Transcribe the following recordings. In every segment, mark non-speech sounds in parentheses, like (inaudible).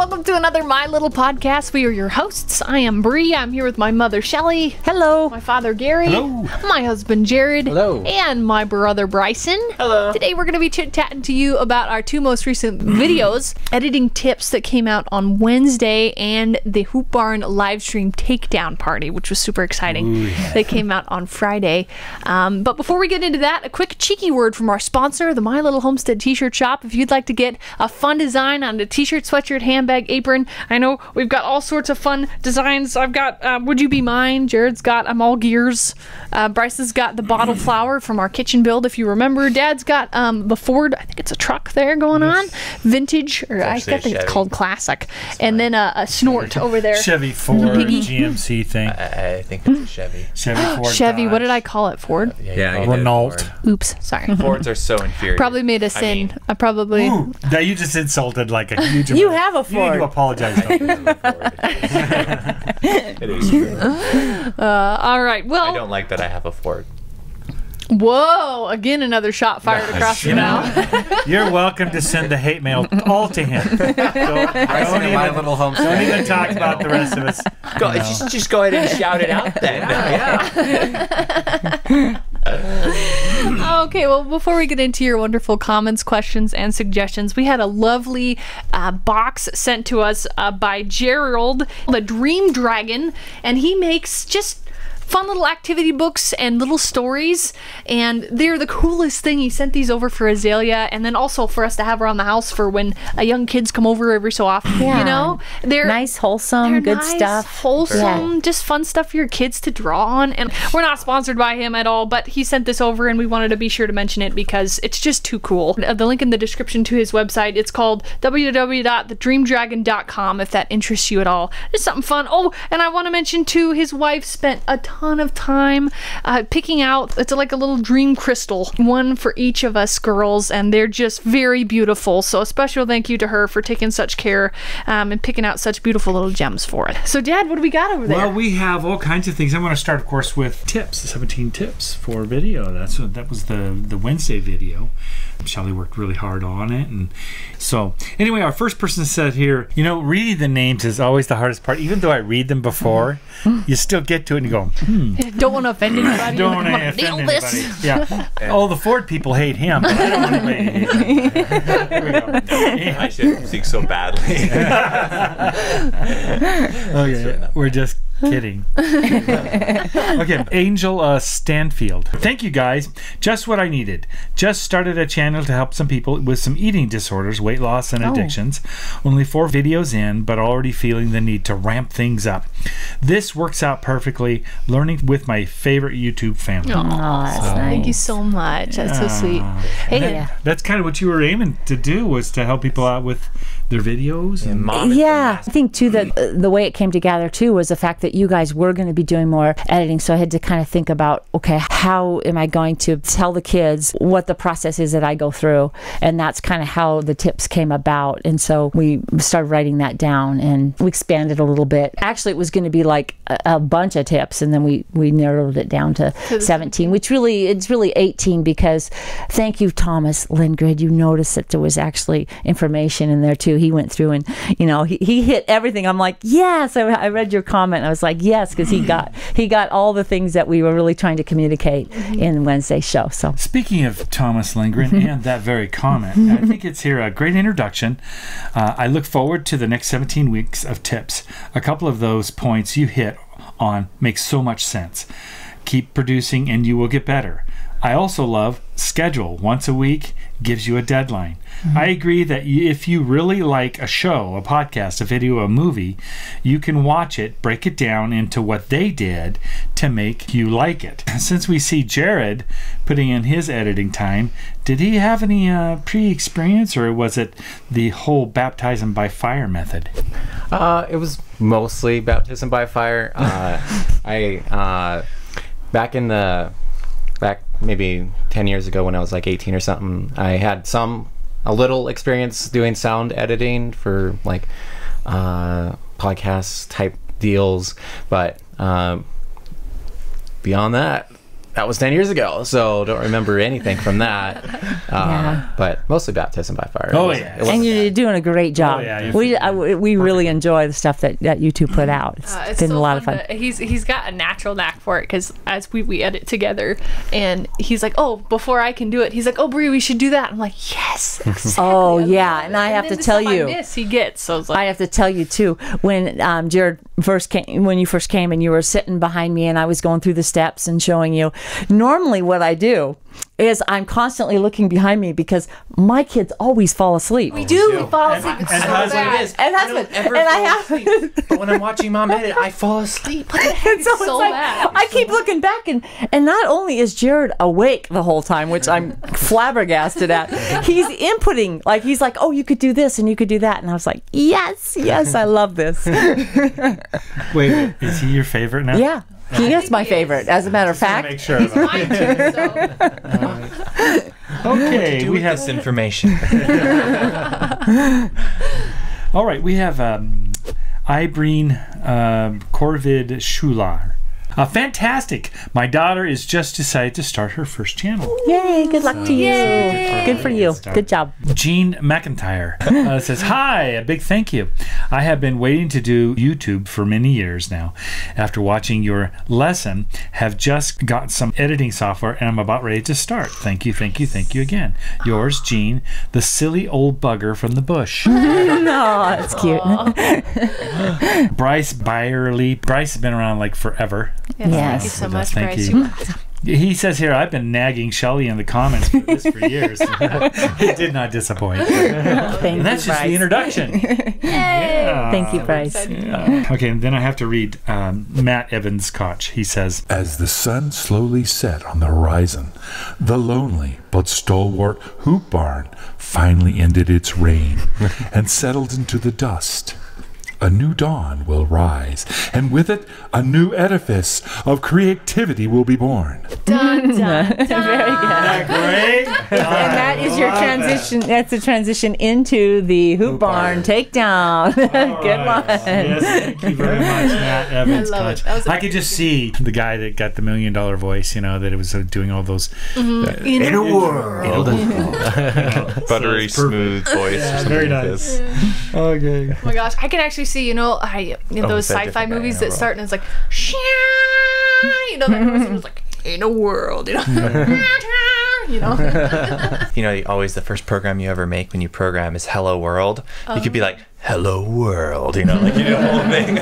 welcome to another My Little Podcast. We are your hosts. I am Bree. I'm here with my mother Shelly. Hello. My father Gary. Hello. My husband Jared. Hello. And my brother Bryson. Hello. Today we're going to be chit chatting to you about our two most recent videos, editing tips that came out on Wednesday, and the Hoop Barn live stream takedown party, which was super exciting. They came out on Friday. Um, but before we get into that, a quick cheeky word from our sponsor, the My Little Homestead T-shirt shop. If you'd like to get a fun design on a T-shirt, sweatshirt, handbag, apron, I know we've got all sorts of fun designs. I've got uh, Would You Be Mine? Jared's got I'm All Gears. Uh, Bryce's got the bottle (clears throat) flower from our kitchen build, if you remember. Dad's got um, the Ford, I think it's a truck there going on. Vintage, or I actually a think it's called classic. and then uh, a snort over there. Chevy Ford Piggy. GMC thing. (laughs) I, I think it's a Chevy. (gasps) Chevy Ford. (gasps) Chevy, what did I call it? Ford? Yeah, you you Renault. Ford. Oops, sorry. (laughs) Fords are so (laughs) inferior. Probably made a I sin. mean, I probably. Ooh, that you just insulted like a huge. You have a You need to apologize. don't you? (laughs) (laughs) it is (laughs) true. Uh, all right. Well, I don't like that I have a fork. whoa! Again, another shot fired across the You mouth. know, you're welcome to send the hate mail all to him. Don't, don't even, my little home. don't even talk about the rest of us. Go, just, just go ahead and shout it out then. (laughs) Okay, well, before we get into your wonderful comments, questions, and suggestions, we had a lovely uh, box sent to us uh, by Gerald, the Dream Dragon, and he makes just fun little activity books and little stories, and they're the coolest thing. He sent these over for Azalea, and then also for us to have around the house for when young kids come over every so often. Yeah. You know, they're Nice, wholesome, they're good nice, stuff. Wholesome, just fun stuff for your kids to draw on. And we're not sponsored by him at all, but he sent this over and we wanted to be sure to mention it because it's just too cool. Uh, The link in the description to his website, it's called www.thedreamdragon.com if that interests you at all. It's something fun. Oh, and I want to mention too, his wife spent a ton of time uh, picking out, it's like a little dream crystal, one for each of us girls, and they're just very beautiful. So a special thank you to her for taking such care um, and picking out such beautiful little gems for it. So, Dad, what do we got over there? Well, we have all kinds of things. I'm going to start, of course, with tips. 17 tips for video. That's what that was the the Wednesday video. Shelly worked really hard on it, and so anyway, our first person said here, you know, reading the names is always the hardest part. Even though I read them before, you still get to it and you go, hmm, (laughs) don't want to offend (clears throat) anybody. don't want to offend nail this. anybody. Yeah. (laughs) Oh, the Ford people hate him, but I don't want anybody to hate him. Here. I should speak so badly. (laughs) Okay, we're just kidding. (laughs) okay, Angel uh, Stanfield. Thank you guys. Just what I needed. Just started a channel to help some people with some eating disorders, weight loss, and addictions. Only four videos in, but already feeling the need to ramp things up. This works out perfectly. Learning with my favorite YouTube family. Aw, Oh, that's nice. Thank you so much. That's so sweet. Hey, Yeah. That's kind of what you were aiming to do was to help people out with their videos. And Mom Yeah. I think too that uh, the way it came together too was the fact that you guys were going to be doing more editing. So I had to kind of think about, okay, how am I going to tell the kids what the process is that I go through, and that's kind of how the tips came about. And so we started writing that down, and we expanded a little bit. Actually, it was going to be like a, a bunch of tips, and then we we narrowed it down to 17, which really it's really 18 because thank you, Thomas Lindgren. You noticed that there was actually information in there too. He went through and you know he, he hit everything. I'm like, yes. I, I read your comment. I was like, yes, because he mm. got he got all the things that we were really trying to communicate mm-hmm. in Wednesday's show. So Speaking of Thomas Lindgren mm-hmm. and that very mm-hmm. comment, I think it's here a great introduction. Uh, I look forward to the next 17 weeks of tips. A couple of those points you hit on make so much sense. Keep producing and you will get better. I also love schedule once a week gives you a deadline. I agree that if you really like a show, a podcast, a video, a movie, you can watch it, break it down into what they did to make you like it. (clears throat) Since we see Jared putting in his editing time, did he have any uh, pre experience or was it the whole baptism by fire method? Uh, it was mostly baptism by fire. Uh, (laughs) I uh, back in the back maybe ten years ago when I was like eighteen or something, I had some a little experience doing sound editing for like uh, podcast type deals, but um, beyond that, that was 10 years ago, so don't remember anything from that. (laughs) Uh, Yeah. But mostly baptism by fire. Oh, It wasn't- yeah. it And you're bad. doing a great job. Oh, yeah, we I, we really enjoy the stuff that, that you two put out. It's Uh, it's been so a lot of fun. to- he's he's got a natural knack for it because as we, we edit together, and he's like, "Oh, before I can do it, he's like, "Oh, Brie, we should do that." I'm like, "Yes." (laughs) exactly. Oh, yeah, and it." I have then to tell stuff I you- miss, he gets. So it's like, I have to tell you too, when um, Jared first came, when you first came and you were sitting behind me and I was going through the steps and showing you. Normally, what I do is I'm constantly looking behind me because my kids always fall asleep. we do. We fall asleep. It's and so husband bad. is. And I husband, and I have. asleep. But when I'm watching mom edit, I fall asleep. (laughs) And so it's so like, bad. I keep looking back, and and not only is Jared awake the whole time, which I'm (laughs) flabbergasted at, he's inputting. Like he's like, "Oh, you could do this and you could do that," and I was like, "Yes, yes, I love this." Wait, (laughs) wait, is he your favorite now? Yeah, he is my he is. favorite. As a matter of fact, Make sure. of that. Mine too. So (laughs) Okay, Do we have this information. (laughs) All right, we have um, Ibreen um, Corvid Schular. Uh, fantastic! My daughter is just decided to start her first channel. yay! Good luck to you. Yay. Good for you. Good job. Jean McIntyre uh, (laughs) says, Hi, a big thank you. I have been waiting to do YouTube for many years now. After watching your lesson, have just got some editing software and I'm about ready to start. Thank you, thank you, thank you again. Yours, Jean, the silly old bugger from the bush. (laughs) Oh, that's cute. Bryce Byerly. Bryce has been around like forever. Yes, thank you so much, thank Bryce. you. You- (laughs) He says here, I've been nagging Shelly in the comments for this for years. (laughs) (laughs) it did not disappoint. Thank And that's you, just the Bryce. introduction. Yeah. Thank you, Bryce. Yeah. Okay, and then I have to read um, Matt Evans Koch. He says, As the sun slowly set on the horizon, the lonely but stalwart hoop barn finally ended its reign and settled into the dust. A new dawn will rise, and with it, a new edifice of creativity will be born. Dun, dun, (laughs) Very good. Great. And that is your transition. That's the transition into the hoop barn takedown. (laughs) Good one. Yes, thank you very much, Matt Evans (laughs) I love it. Koch. That was a I could just see the guy that got the million dollar voice, you know, that it was uh, doing all those. In a world. Buttery perfect. smooth voice or something very like nice. this. Okay. Oh my gosh, I can actually see, you know, I you know, Oh, those sci-fi movies that start and it's like, you know, that person was like, in a world, you know, (laughs) you know. (laughs) You know, always the first program you ever make when you program is Hello World. You could be oh. like, Hello World, you know, like you do the whole thing.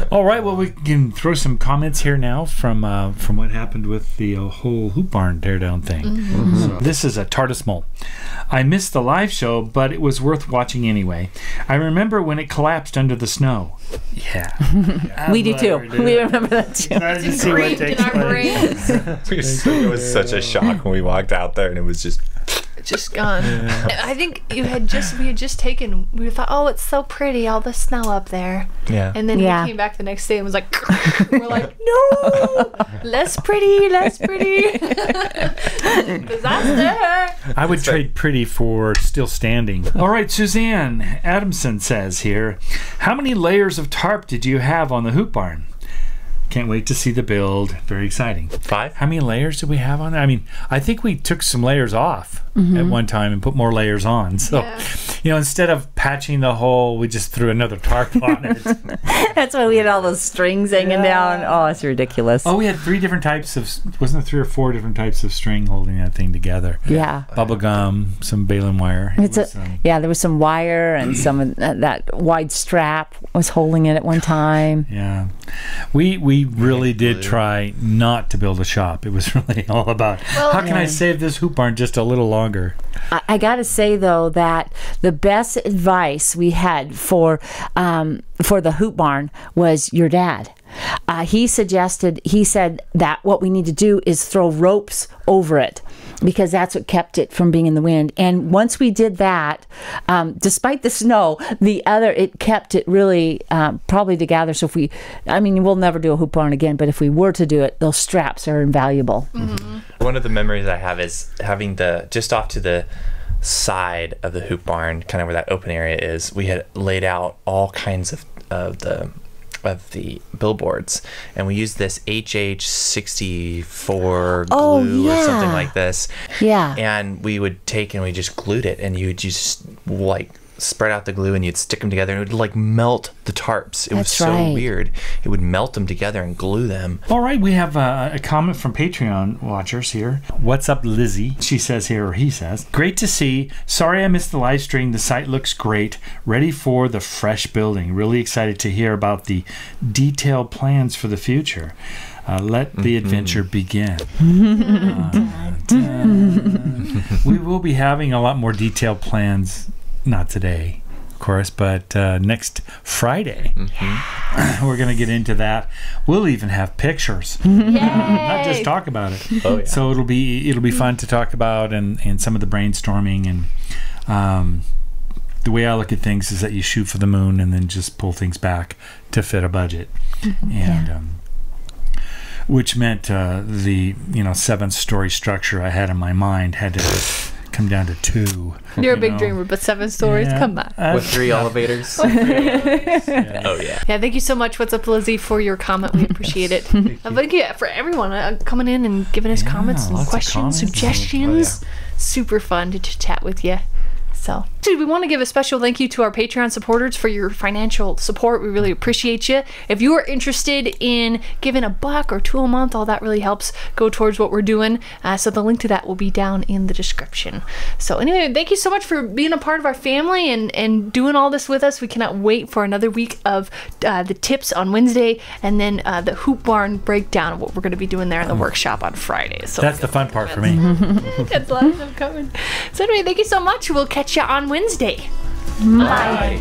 like, (laughs) All right. Well, we can throw some comments here now from uh, from what happened with the uh, whole hoop barn teardown thing. So this is a TARDIS mole. I missed the live show, but it was worth watching anyway. I remember when it collapsed under the snow. Yeah, (laughs) We do too. We remember that too. Excited to see what in takes our place. brains. we were so- it was such a shock when we walked out there and it was just just gone. I think you had just we had just taken. We thought, oh, it's so pretty, all the snow up there. yeah. And then Yeah. he came back the next day and was like, (laughs) we're (laughs) like, no, less pretty, less pretty. (laughs) Disaster. I would trade pretty for still standing. All right, Suzanne Adamson says here, how many layers of tarp did you have on the hoop barn? Can't wait to see the build. Very exciting. Five? How many layers did we have on it? I mean, I think we took some layers off at one time and put more layers on. So, Yeah. you know, instead of patching the hole, we just threw another tarp on it. (laughs) That's why we had all those strings hanging down. Oh, it's ridiculous. oh, we had three different types of, wasn't there three or four different types of string holding that thing together? Yeah. Bubble gum, some baling wire. It It's a, was, um, yeah, there was some wire and some of that, that wide strap was holding it at one time. Yeah, we we really did try not to build a shop. It was (laughs) really all about how can I save this hoop barn just a little longer. I, I got to say though that the best advice we had for um, for the hoop barn was your dad. Uh, he suggested he said that what we need to do is throw ropes over it because that's what kept it from being in the wind. And once we did that, um, despite the snow, the other it kept it really um, probably together. So if we, I mean, we'll never do a hoop barn again, but if we were to do it, those straps are invaluable. One of the memories I have is having the just off to the side of the hoop barn, kind of where that open area is. We had laid out all kinds of of the of the billboards, and we used this HH64 glue Oh, or something like this. Yeah. And we would take and we just glued it, and you would just like spread out the glue and you'd stick them together, and it would like melt the tarps. It was so right. weird. It would melt them together and glue them. All right, we have uh, a comment from Patreon watchers here. What's up, Lizzie? She says here, or he says, Great to see. Sorry I missed the live stream. The site looks great. Ready for the fresh building. Really excited to hear about the detailed plans for the future. Uh, let the adventure begin. (laughs) Uh, (laughs) we will be having a lot more detailed plans, not today, of course, but uh, next Friday. We're going to get into that. We'll even have pictures (laughs) not just talk about it. Oh, yeah. So it'll be it'll be fun to talk about and and some of the brainstorming and um, the way I look at things is that you shoot for the moon and then just pull things back to fit a budget, and um, which meant uh, the you know seven story structure I had in my mind had to come down to two. (laughs) You're a big know. dreamer, but seven stories, Yeah. come on. Uh, With (laughs) (laughs) three elevators. Oh yeah. Yeah, thank you so much. What's up, Lizzie, for your comment. We appreciate it. thank, uh, thank you for everyone uh, coming in and giving us Yeah, comments and questions, comments. suggestions. Super fun to chat with you. So, we want to give a special thank you to our Patreon supporters for your financial support. We really appreciate you. If you are interested in giving a buck or two a month, all that really helps go towards what we're doing. Uh, so the link to that will be down in the description. So anyway, thank you so much for being a part of our family and and doing all this with us. We cannot wait for another week of uh, the tips on Wednesday and then uh, the hoop barn breakdown of what we're going to be doing there in the workshop on Friday. So That's the fun part for me. (laughs) that's a lot of coming. So anyway, thank you so much. We'll catch you on Wednesday. Bye.